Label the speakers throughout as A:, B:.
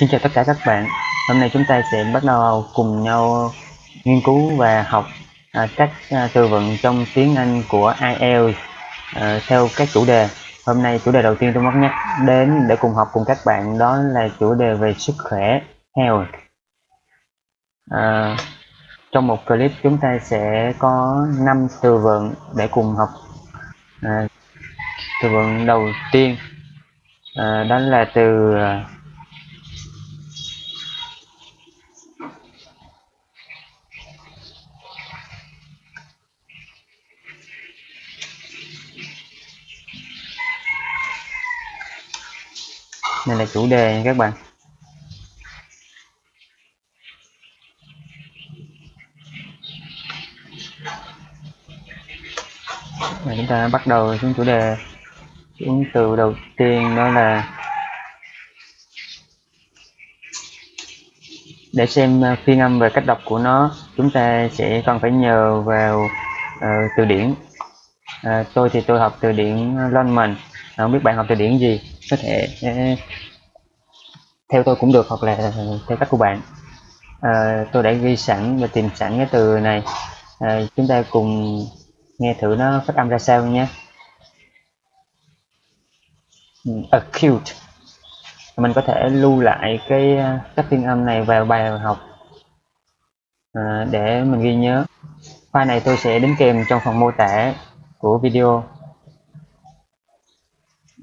A: Xin chào tất cả các bạn. Hôm nay chúng ta sẽ bắt đầu cùng nhau nghiên cứu và học à, các à, từ vựng trong tiếng Anh của IELTS à, theo các chủ đề. Hôm nay chủ đề đầu tiên tôi muốn nhắc đến để cùng học cùng các bạn đó là chủ đề về sức khỏe health. À, trong một clip chúng ta sẽ có 5 từ vựng để cùng học. À, từ vựng đầu tiên à, đó là từ à, đây này là chủ đề nha các bạn. Và chúng ta bắt đầu xuống chủ đề. Xuống từ đầu tiên đó là để xem ờ, phiên âm và cách đọc của nó chúng ta sẽ cần phải nhờ vào uh, từ điển. Uh, tôi thì tôi học từ điển Longman không biết bạn học từ điển gì có thể ờ, theo tôi cũng được hoặc là theo cách của bạn. À, tôi đã ghi sẵn và tìm sẵn cái từ này. À, chúng ta cùng nghe thử nó phát âm ra sao nhé. Ừ, acute. Mình có thể lưu lại cái cách phiên âm này vào bài học à, để mình ghi nhớ. File này tôi sẽ đính kèm trong phần mô tả của video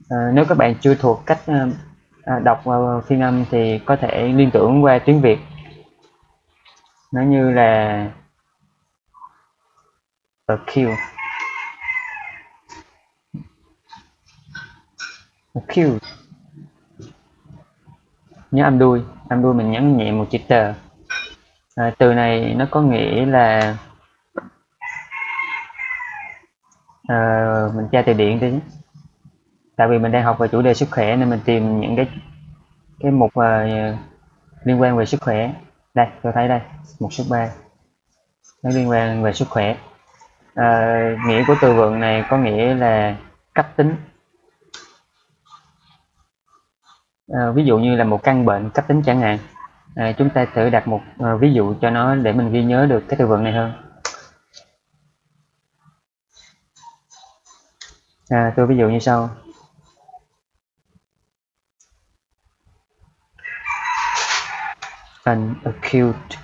A: à, nếu các bạn chưa thuộc cách ờ, à, đọc phiên âm thì có thể liên tưởng qua tiếng Việt. Nó như là acute kill. Nhớ âm đuôi. Âm đuôi mình nhấn nhẹ một chữ tờ à, từ này nó có nghĩa là à, mình tra từ điển đi tại vì mình đang học về chủ đề sức khỏe nên mình tìm những cái cái mục uh, liên quan về sức khỏe. Đây tôi thấy đây một số ba. Nó liên quan về sức khỏe. À, nghĩa của từ vựng này có nghĩa là cấp tính. À, ví dụ như là một căn bệnh cấp tính chẳng hạn. À, chúng ta thử đặt một à, ví dụ cho nó để mình ghi nhớ được cái từ vựng này hơn. À, tôi ví dụ như sau. An acute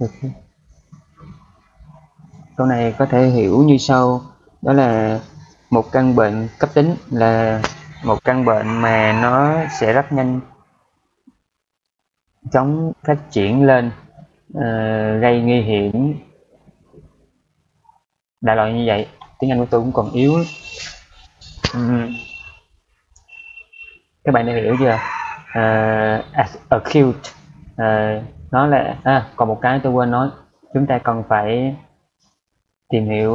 A: câu này có thể hiểu như sau. Đó là một căn bệnh cấp tính là một căn bệnh mà nó sẽ rất nhanh chóng phát triển lên uh, gây nguy hiểm. Đại loại như vậy. Tiếng anh của tôi cũng còn yếu. Uhm. các bạn đã hiểu chưa? Uh, acute uh, nó là à, còn một cái tôi quên nói. Chúng ta cần phải tìm hiểu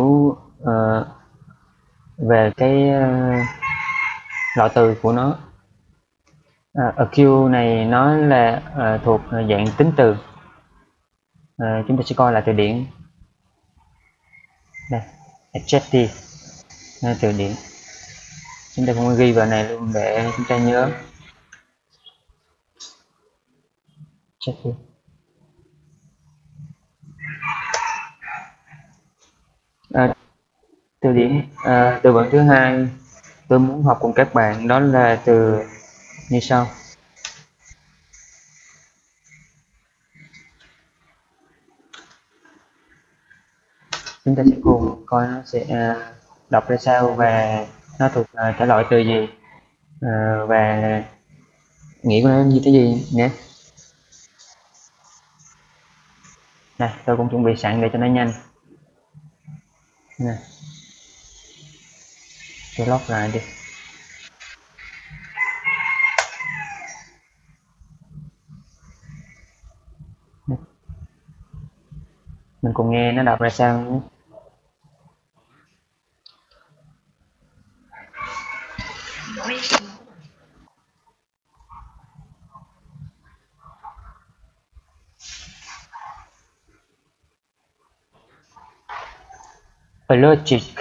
A: uh, về cái uh, loại từ của nó. À, uh, acute này nó là uh, thuộc dạng tính từ. Uh, chúng ta sẽ coi là từ điển. Đây adjective uh, từ điển. Chúng ta cũng ghi vào này luôn để chúng ta nhớ. Adjective. À, từ điển à, từ vựng thứ hai tôi muốn học cùng các bạn đó là từ như sau. Chúng ta sẽ cùng coi nó sẽ à, đọc ra sao và nó thuộc à, thể loại từ gì à, và nghĩa của nó như thế gì nhé. Này tôi cũng chuẩn bị sẵn để cho nó nhanh nè. Cái lót lại đi. Mình cùng nghe nó đọc ra sao nhé allergic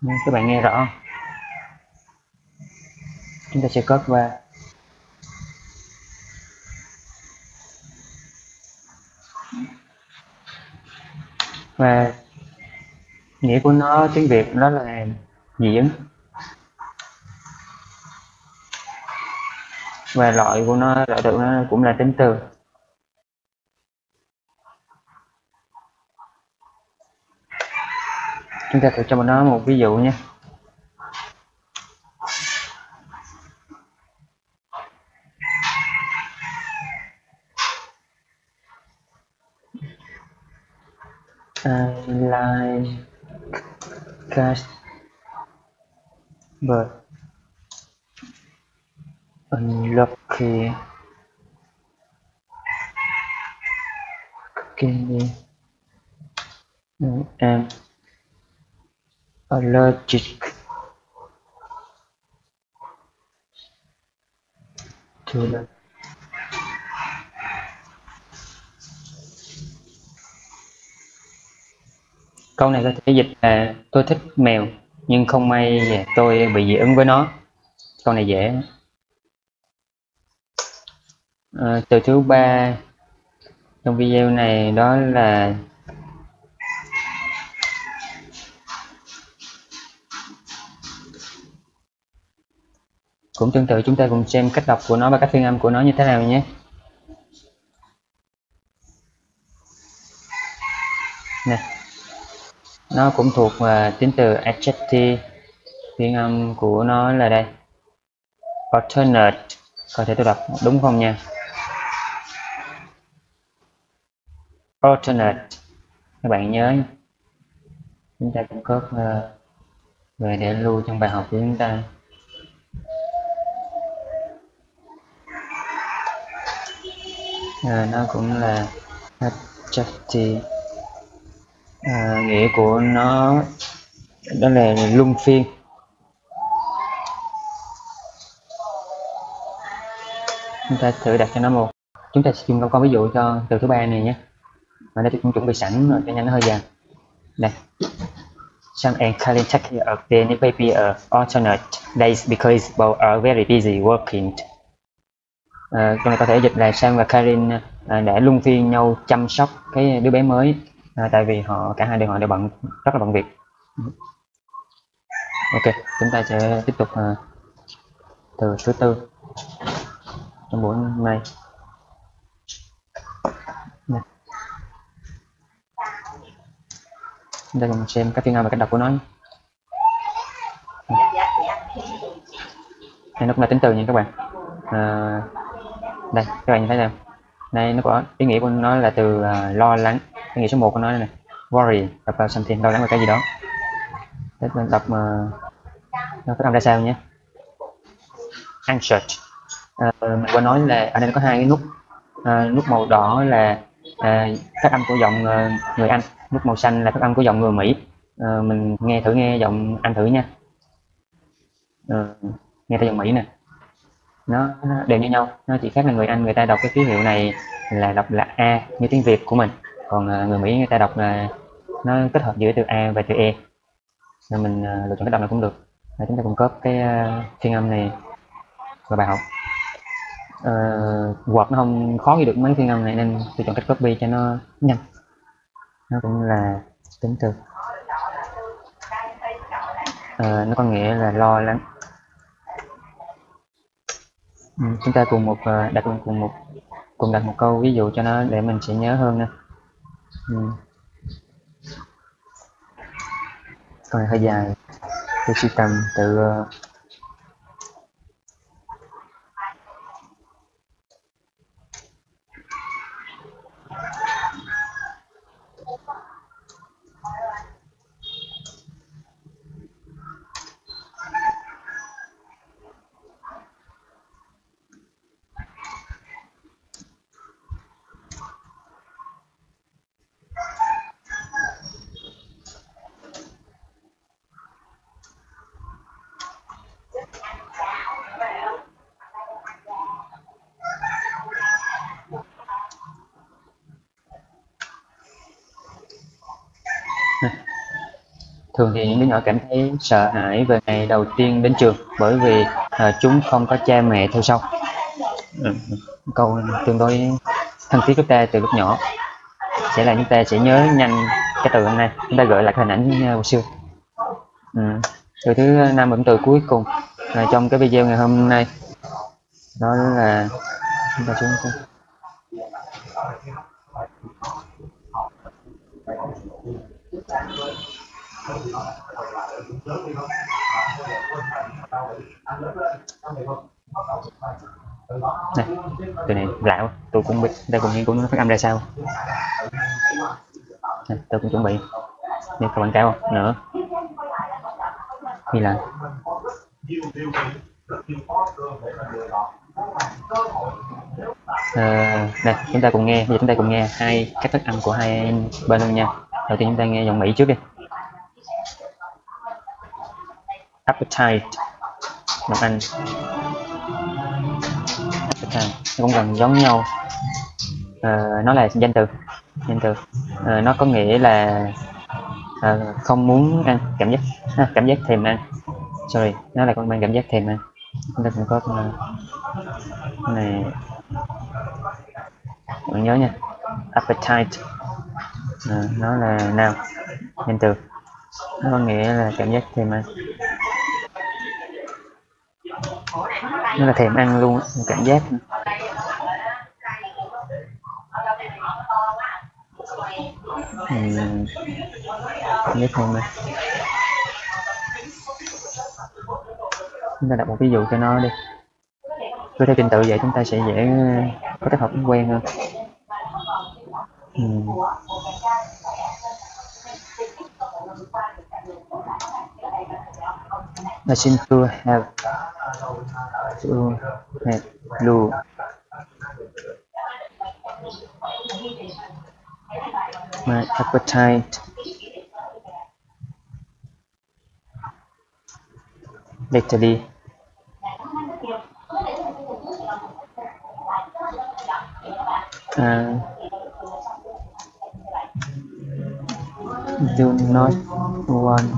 A: vâng, các bạn nghe rõ. Chúng ta sẽ cất qua. Và nghĩa của nó, tiếng việt nó là diễn. Và loại của nó, loại được nó cũng là tính từ. Chúng ta thử cho nó một ví dụ nhé. I like, cast, but unlucky. Cooking and allergic. To the câu này có thể dịch là tôi thích mèo nhưng không may tôi bị dị ứng với nó. Câu này dễ. À, từ thứ ba trong video này đó là cũng tương tự chúng ta cùng xem cách đọc của nó và cách phiên âm của nó như thế nào nhé. Nè nó cũng thuộc à, uh, tính từ adjective phiên âm của nó là đây. Alternate có thể tôi đọc đúng không nha? Alternate các bạn nhớ chúng ta cũng có uh, về để lưu trong bài học của chúng ta. À, nó cũng là adjective à, ờ, nghĩa của nó đó là luân phiên. Chúng ta thử đặt cho nó một. Chúng ta sẽ dùng câu con ví dụ cho từ thứ ba này nhé. Mà đây tôi cũng chuẩn bị sẵn rồi cho nhanh nó hơi dài. Đây. Some and Colin take care of their baby ở alternate days because both are very busy working. Ờ, à, câu này có thể dịch là Sam và Karin à, để luân phiên nhau chăm sóc cái đứa bé mới. À, tại vì họ cả hai đều họ đều bận rất là bận việc. Ok chúng ta sẽ tiếp tục à, từ thứ tư. Trong buổi hôm nay chúng ta cùng xem các phiên âm và cách đọc của nó đây nó cũng là tính từ nha các bạn? À, đây các bạn nhìn thấy nào đây nó có ý nghĩa của nó là từ uh, lo lắng. Ý nghĩa số 1 của nó này worry about something lo lắng về cái gì đó. Để mình đọc mà nó có âm ra sao nhé. Anxious. Uh, mình vừa nói là ở đây có hai cái nút. Uh, nút màu đỏ là uh, phát âm của giọng uh, người anh. Nút màu xanh là phát âm của giọng người mỹ. Uh, mình nghe thử nghe giọng anh thử nha. Uh, nghe theo giọng mỹ nè nó, nó đều như nhau. Nó chỉ khác là người anh người ta đọc cái ký hiệu này là đọc là a như tiếng việt của mình. Còn à, người mỹ người ta đọc là nó kết hợp giữa từ a và từ e. Nên mình à, lựa chọn cái đọc này cũng được. Chúng ta cung cấp cái à, phiên âm này vào bài học. Ờ, uh, Word nó không khó ghi được mấy phiên âm này nên tôi chọn cách copy cho nó nhanh. Nó cũng là tính từ. Uh, nó có nghĩa là lo lắng ừ, chúng ta cùng một ờ, đặt cùng một cùng đặt một câu ví dụ cho nó để mình sẽ nhớ hơn nè ừ. câu này hơi dài tôi suy tầm từ ờ, thường thì những đứa nhỏ cảm thấy sợ hãi về ngày đầu tiên đến trường bởi vì à, chúng không có cha mẹ theo sau. Ừ. câu tương đối thân thiết của ta từ lúc nhỏ. Sẽ là chúng ta sẽ nhớ nhanh cái từ hôm nay. Chúng ta gợi lại hình ảnh à, hồi xưa. Ừ. từ thứ năm vẫn từ cuối cùng là trong cái video ngày hôm nay. Đó là chúng ta xuống này từ này lạ quá, tôi cũng biết đây cũng nghiên cứu nó phát âm ra sao. Này, tôi cũng chuẩn bị. Như các bạn cao không nữa. Như là ờ, à, đây chúng ta cùng nghe. Bây giờ chúng ta cùng nghe hai cách phát âm của hai bên luôn nha. Đầu tiên chúng ta nghe giọng mỹ trước đi. Appetite. Giọng ăn. Appetite. Nó cũng gần giống nhau. Uh, nó là danh từ. Danh từ. Uh, nó có nghĩa là uh, không muốn ăn cảm giác. À, cảm giác thèm ăn. Sorry nó là con mang cảm giác thèm ăn. Chúng ta cũng có con này. Bạn nhớ nha. Appetite. Uh, nó là nào? Danh từ. Nó có nghĩa là cảm giác thèm ăn nó là thèm ăn luôn cảm giác. Uhm, biết không chúng ta đặt một ví dụ cho nó đi. Cứ theo trình tự vậy chúng ta sẽ dễ ờ, có cách học quen hơn. Uhm. I seem have to blue my appetite. Lately uh, do not want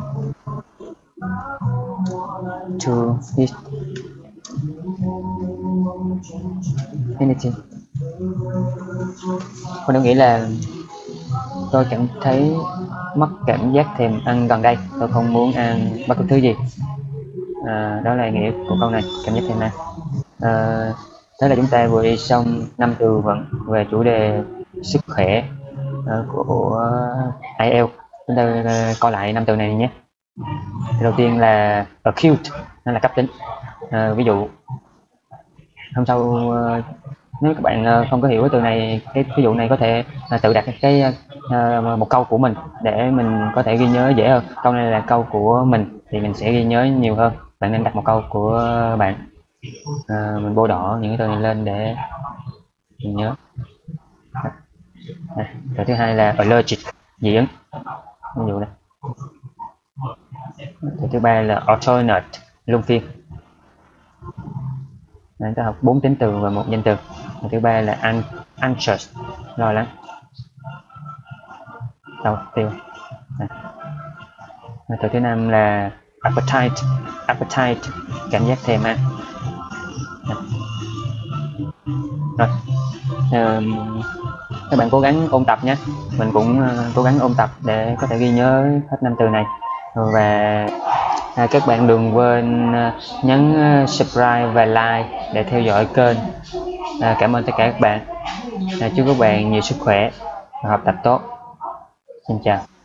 A: to eat anything Cô tôi nghĩ là tôi cảm thấy mất cảm giác thèm ăn gần đây. Tôi không muốn ăn bất cứ thứ gì. À, đó là nghĩa của câu này cảm giác thèm ăn. À, thế là chúng ta vừa đi xong năm từ vựng về chủ đề sức khỏe uh, của IELTS chúng ta uh, coi lại năm từ này nhé. Đầu tiên là acute nó là cấp tính. À, ví dụ hôm sau uh, nếu các bạn uh, không có hiểu cái từ này cái ví dụ này có thể uh, tự đặt cái uh, một câu của mình để mình có thể ghi nhớ dễ hơn. Câu này là câu của mình thì mình sẽ ghi nhớ nhiều hơn. Bạn nên đặt một câu của bạn. Uh, mình bôi đỏ những cái từ này lên để mình nhớ. Từ thứ hai là allergic dị ứng. Ví dụ này từ thứ ba là alternate luân phiên. Đấy, ta học bốn tính từ và một danh từ. Và thứ ba là an anxious lo lắng đầu tiêu. Và từ thứ năm là appetite appetite cảm giác thèm ăn. Rồi um, các bạn cố gắng ôn tập nhé. Mình cũng uh, cố gắng ôn tập để có thể ghi nhớ hết năm từ này. Và à, các bạn đừng quên à, nhấn à, subscribe và like để theo dõi kênh. À, cảm ơn tất cả các bạn. À, chúc các bạn nhiều sức khỏe và học tập tốt. Xin chào.